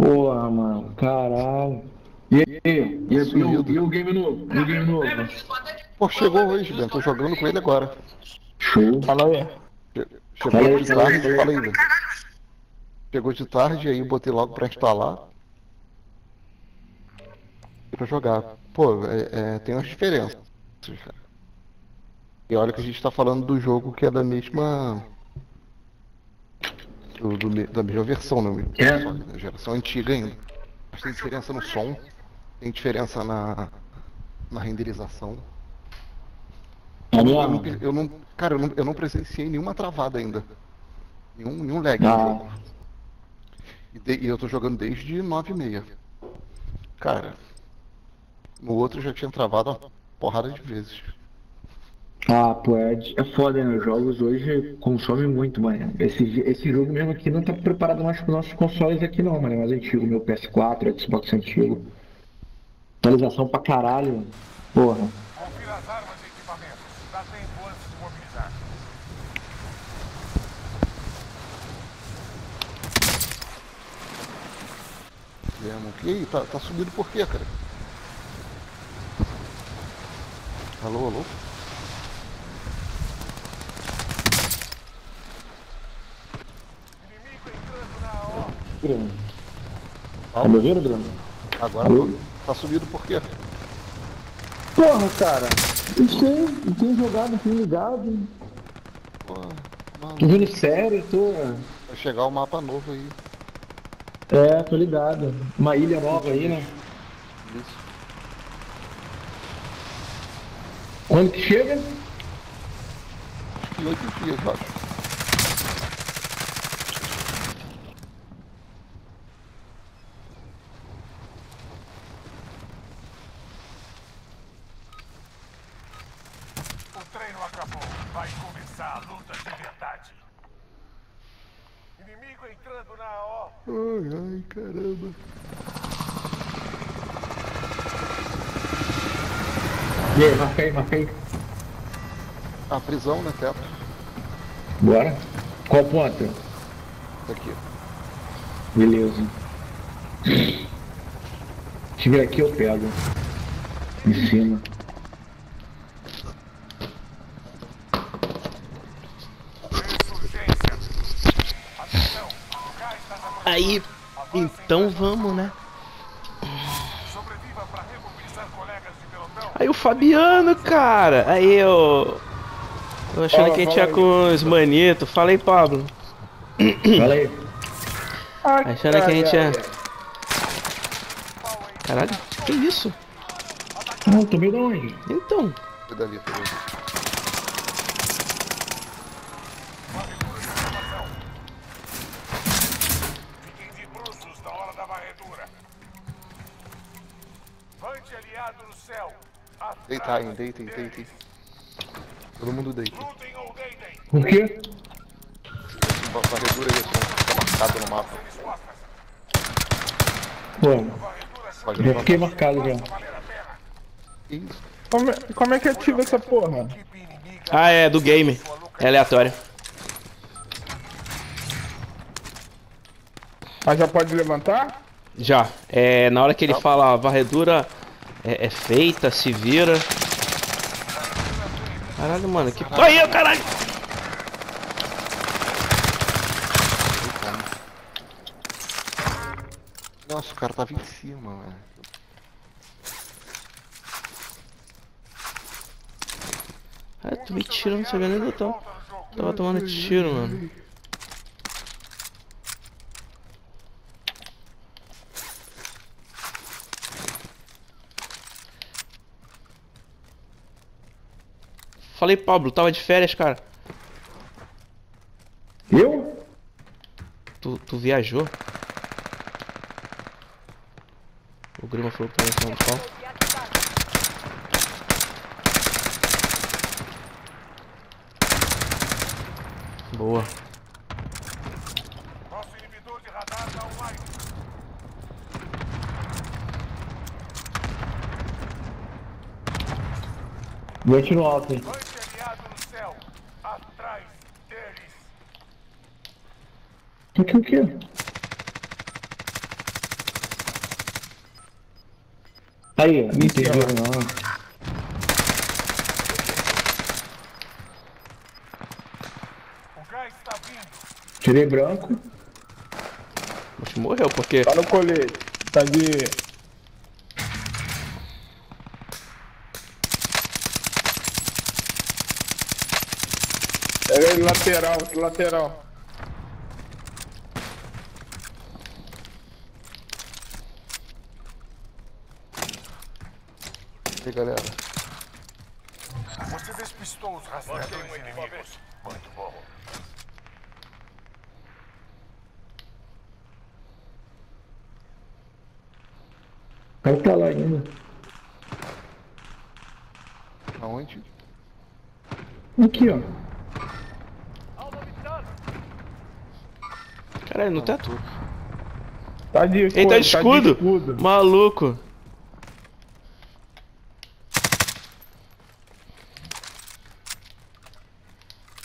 Porra, mano, caralho. E aí, e, aí, e, o, e o game novo? E o game novo? Pô, chegou hoje, Ben. Tô jogando com ele agora. Show. Fala aí. Chegou Fala aí, de tarde, fala aí, Ben. Chegou de tarde, aí eu botei logo pra instalar. E pra jogar. Pô, é, é, tem umas diferenças, cara. E olha que a gente tá falando do jogo que é da mesma. Do- do da mesma versão, né? É. Da geração antiga ainda. Mas tem diferença no som, tem diferença na, na renderização. É Eu não, eu não- cara, eu não, eu não presenciei nenhuma travada ainda. Nenhum, nenhum lag no Ah. jogo. E, de- e eu tô jogando desde 9h30. Cara, no outro eu já tinha travado uma porrada de vezes. Ah, pô, é, é foda, né? Os jogos hoje consomem muito, mano. Esse, esse jogo mesmo aqui não tá preparado mais para nossos consoles aqui não, mano. É mais antigo, meu PS4, Xbox antigo. Atualização pra caralho. Porra. Confira as armas e equipamentos. Dá tempo antes de mobilizar. Mesmo. E aí, tá, tá subindo por quê, cara? Alô, alô? Inimigo entrando na AO. Bruno. Tá me ouvindo, Bruno? Agora Alô? tá subindo por quê? Porra, cara. Não sei, não tenho jogado, não tenho ligado. Pô, mano, Tô vendo sério, tô. vai chegar o mapa novo aí. É, tô ligado. Uma ilha nova aí, né? Isso. Quando que chega? Acho que oito dias, eu acho. O treino acabou. Vai começar a luta de verdade. Inimigo entrando na AO. Ai, ai, caramba. E aí, marca aí, marca aí. A prisão, né, teto? Bora. Qual ponto? Aqui. Beleza. Se vier aqui eu pego. Em cima. Aí, então vamos, né? Aí o Fabiano, cara. Aí eu. Eu achando Fala, que a gente ia aí. com os manitos. Fala aí, Pablo. Fala aí. Achando que a gente ia. Caralho, que isso? Não, tomei da onde? Então. Foi dali, foi dali. Fiquem de bruços na hora da varredura. Vante aliado no céu. Deitarem, deitem, deitem. Todo mundo deita. Por quê? Varredura aí, assim, fica marcado no mapa. Pode já fiquei marcado já. Como, é- como é que ativa essa porra? Ah, é do game. É aleatório. Mas já pode levantar? Já. É, na hora que ele fala varredura é, é feita, se vira. Caralho, mano, que. Aí, caralho! Nossa, o cara tava em cima, velho. Ah, tu me tiro, não sabia nem eu tava. Tava tomando tiro, mano. Falei, Pablo, tava de férias, cara. Eu? Tu, tu viajou? O Grima falou que tava em São Paulo. Boa. Nosso inibidor de radar tá online. Vou no alto, hein? Vante aliado no céu. Atrás deles. O que o quê? Aí, ó, não. Está vindo. Tirei branco. Mas morreu, porque. Tá no colete. Tá de. Pega ele lateral, lateral. Galera? Você despistou os rastreadores inimigos. Muito bom. O cara tá lá ainda. Aonde? Aqui, ó. Caralho, no teto? Tá de escudo. Ele tá de escudo? escudo. Maluco.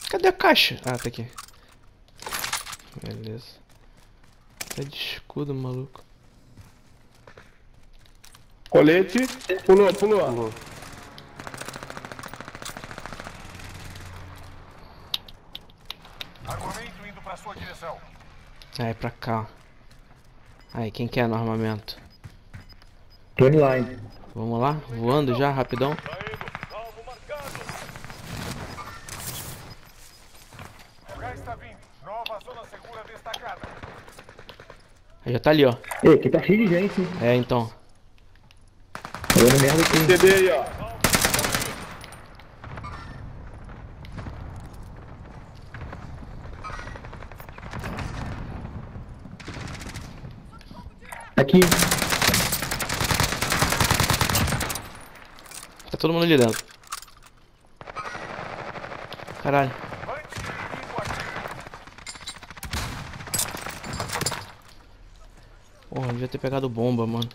Cadê a caixa? Ah, tá aqui. Beleza. Tá de escudo, maluco. Colete. Pulou, pulou. Armamento indo para sua direção. Ah, é pra cá. Aí, quem quer no armamento? Tô online. Vamos lá? Voando já, rapidão. O gás está vindo. Nova zona segura destacada. Aí já tá ali, ó. Ei, aqui tá cheio de gente. hein? É, então. Tá dando merda aqui. CD aí, ó. Aqui. Tá todo mundo ali dentro. Caralho. Anti-inimigo ativo. Porra, devia ter pegado bomba, mano.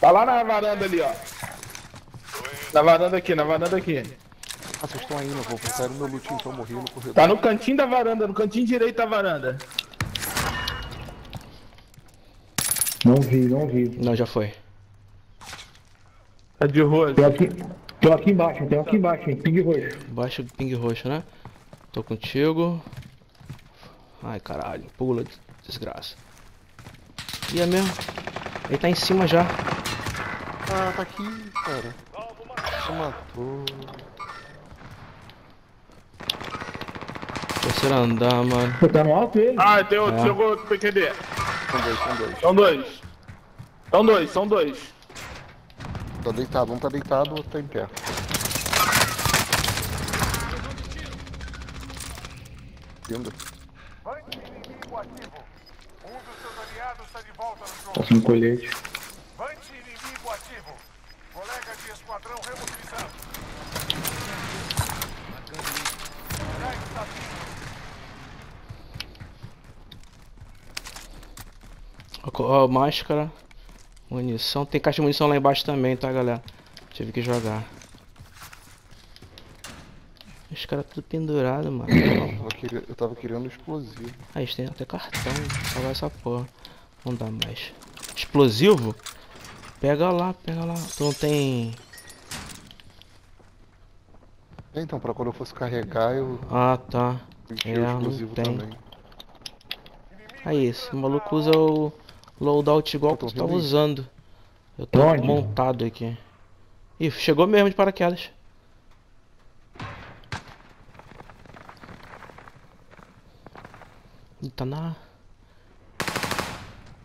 Tá lá na varanda ali, ó. Na varanda aqui, na varanda aqui. Ah, vocês estão aí, não vou no meu loot então, morri no corredor. Tá no cantinho da varanda, no cantinho direito da varanda. Não vi, não vi. Não, já foi. Tá de rosto. Tem aqui, tem aqui embaixo, tem aqui embaixo, hein? Ping roxo. Baixa o ping roxo, né? Tô contigo. Ai, caralho. Pula, desgraça. E é mesmo. Ele tá em cima já. Ah, tá aqui, cara. Você matou. Terceiro andar, mano. Pô, tá no alto ele? Ah, tem outro, É. chegou outro PQD. São dois, são dois. São dois. São dois, são dois. Tá deitado, um tá deitado, o outro tá em pé. Vindo. Anti-inimigo ativo. Um dos seus aliados está de volta no Tá jogo. sem colete. Anti-inimigo ativo. Colega de esquadrão está ó, máscara. Munição. Tem caixa de munição lá embaixo também, tá, galera? Tive que jogar. Os caras tudo pendurado, mano. Eu tava, querendo, eu tava querendo explosivo. Ah, eles têm até cartão. Salvar essa porra. Não dá mais. Explosivo? Pega lá, pega lá. Tu não tem. É, então, pra quando eu fosse carregar, eu Ah, tá. É, não explosivo tem. também. Aí, esse maluco usa o loadout igual Eu que tu tava usando. Eu tô Onde? montado aqui. Ih, chegou mesmo de paraquedas. Tá na.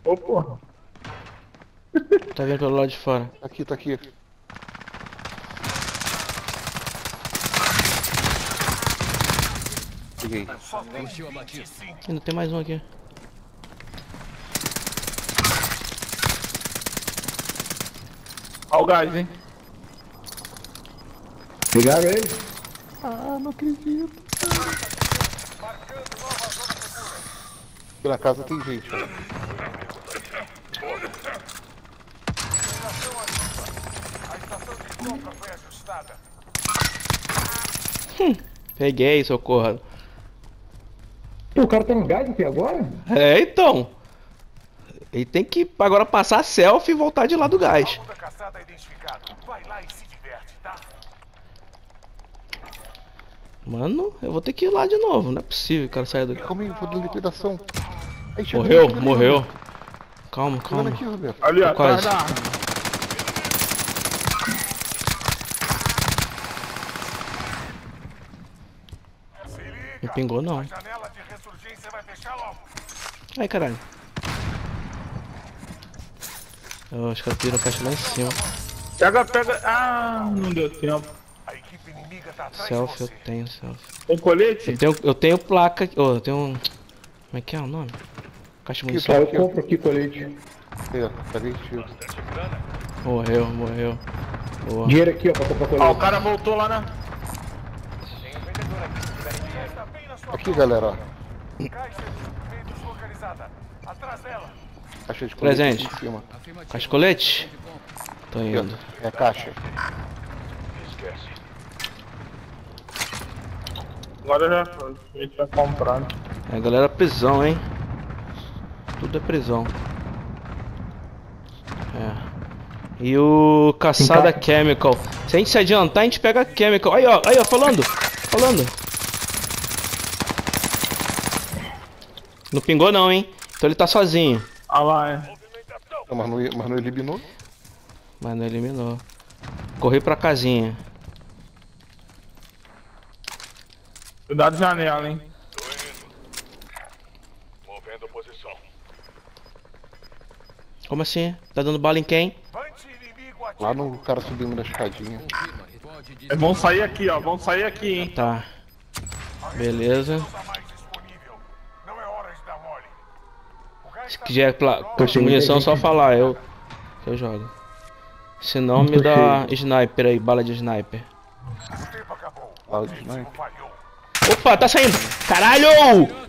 Ô, porra. Tá vindo pelo lado de fora. Tá aqui, tá aqui. Peguei. Tem 25. Ainda tem mais um aqui. Ó o gás, hein? Pegaram ele? Aqui na casa tem gente, foi ajustada. Peguei, socorro. Pô, o cara tá no gás aqui agora? É, então. Ele tem que agora passar a selfie e voltar de lá do gás. Caçada identificado. Vai lá e se diverte, tá? Mano, eu vou ter que ir lá de novo. Não é possível cara saia daqui. Calma aí, vou dando liquidação. Aí, chega, Morreu, chega, morreu. Calma, Chegando calma. aqui. Ali, ó, quase. Se liga. Não pingou, não. Ai, caralho. Eu acho que eu tiro a caixa lá em cima. Pega, pega... Ah, não deu tempo. A equipe inimiga tá de eu tenho selfie. Tem colete? Eu tenho, eu tenho placa. aqui- Oh, eu tenho um. Como é que é o nome? Caixa de munição. Tá, eu compro aqui colete. É, peguei tiro. Morreu, morreu. Boa. Dinheiro aqui, ó, pra comprar Ó, o colete. cara voltou lá na... Está bem na sua Aqui, galera, ó. caixa de suprimentos localizada. Atrás dela. Caixa de colete Presente. em cima. Caixa de colete? Tô indo. É a caixa. Agora já foi. A gente vai comprar. É, galera, prisão, hein? Tudo é prisão. É. E o caçada chemical. Se a gente se adiantar, a gente pega chemical. Aí, ó, aí, ó, falando. Falando. Não pingou não, hein? Então ele tá sozinho. Ah lá, é. Mas, não, mas não eliminou. Mas não eliminou. Corri pra casinha. Cuidado da janela, hein. Movendo posição. Como assim? Tá dando bala em quem? Lá no cara subindo na escadinha. É, Vão sair aqui, ó. Vão sair aqui, hein. Tá. Beleza. Se quiser munição, muita só falar, eu, eu jogo. Se não, me dá sniper aí, bala de sniper. Bala de sniper. Opa, tá saindo! Caralho!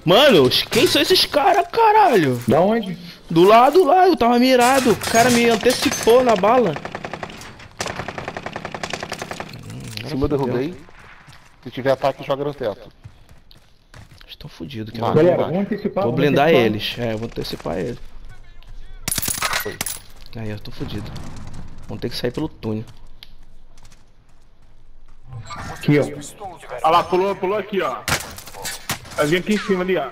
Mano, quem são esses caras, caralho? Da onde? Do lado lá, eu tava mirado. O cara me antecipou na bala. Em cima eu derrubei. Se tiver ataque, joga no teto. Fodidos aqui. Vai. ó. Galera, vamos antecipar. Vou blindar antecipar. eles. É, eu vou antecipar eles. Foi. Aí, eu tô fudido. Vamos ter que sair pelo túnel. Aqui, ó. Olha lá, pulou, pulou aqui, ó. Vai vir aqui em cima ali, ó.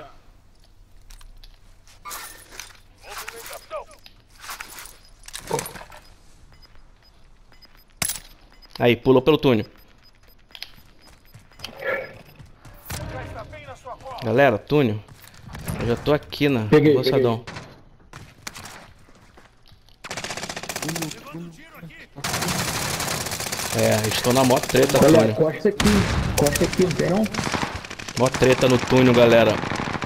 Aí, pulou pelo túnel. Galera, túnel. Eu já tô aqui na Peguei, lançadão. É, estou na mó treta, Galera, túnel. costa aqui. Costa aqui, não? Mó treta no túnel, galera.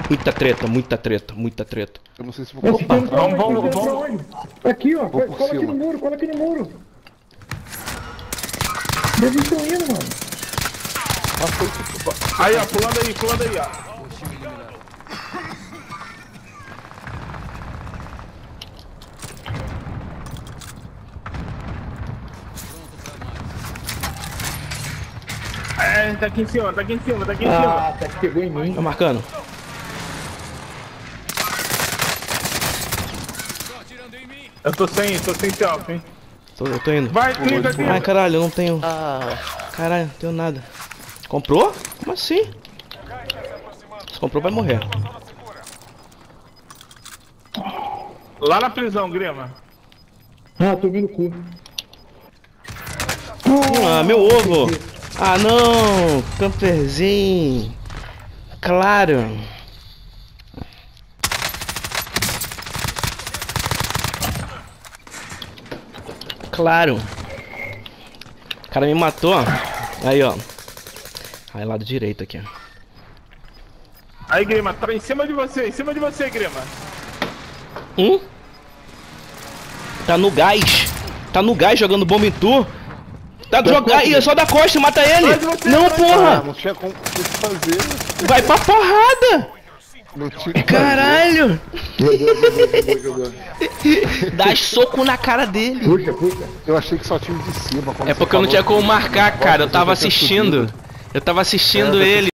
Muita treta, muita treta, muita treta. Eu não sei se vou onde? vamos, vamos. onde? Aqui, ó. Vou Cola aqui cima. no muro, cola aqui no muro. Eles estão indo, mano? Aí, ó, pulando aí, pulando aí, ó. É, tá aqui em cima, tá aqui em cima, tá aqui em cima. Ah, tá que pegou em mim. Tá marcando. Eu tô sem, tô sem selfie, hein. Tô, eu tô indo. Vai, 30, Ai, 30. caralho, eu não tenho. Caralho, não tenho nada. Comprou? Como assim? Se comprou, vai morrer. Lá na prisão, Grima. Ah, tô vendo o cu. Ah, meu ovo! Ah, não! Camperzinho! Claro! Claro! O cara me matou. Aí, ó. Aí, lado direito aqui. ó. Aí, Grima, tá em cima de você, em cima de você, Grima. Hum? Tá no gás. Tá no gás jogando bomba em tu. Tá jogando. Aí, é só da costa, mata ele! Não, vai- porra! não tinha como fazer. Vai pra porrada! Caralho! Dá soco na cara dele. Puxa, puxa. Eu achei que só tinha de cima. É porque eu não tinha como marcar, cara. Eu tava assistindo. Eu tava assistindo É, ele.